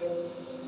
Mm-hmm.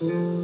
Mm-hmm.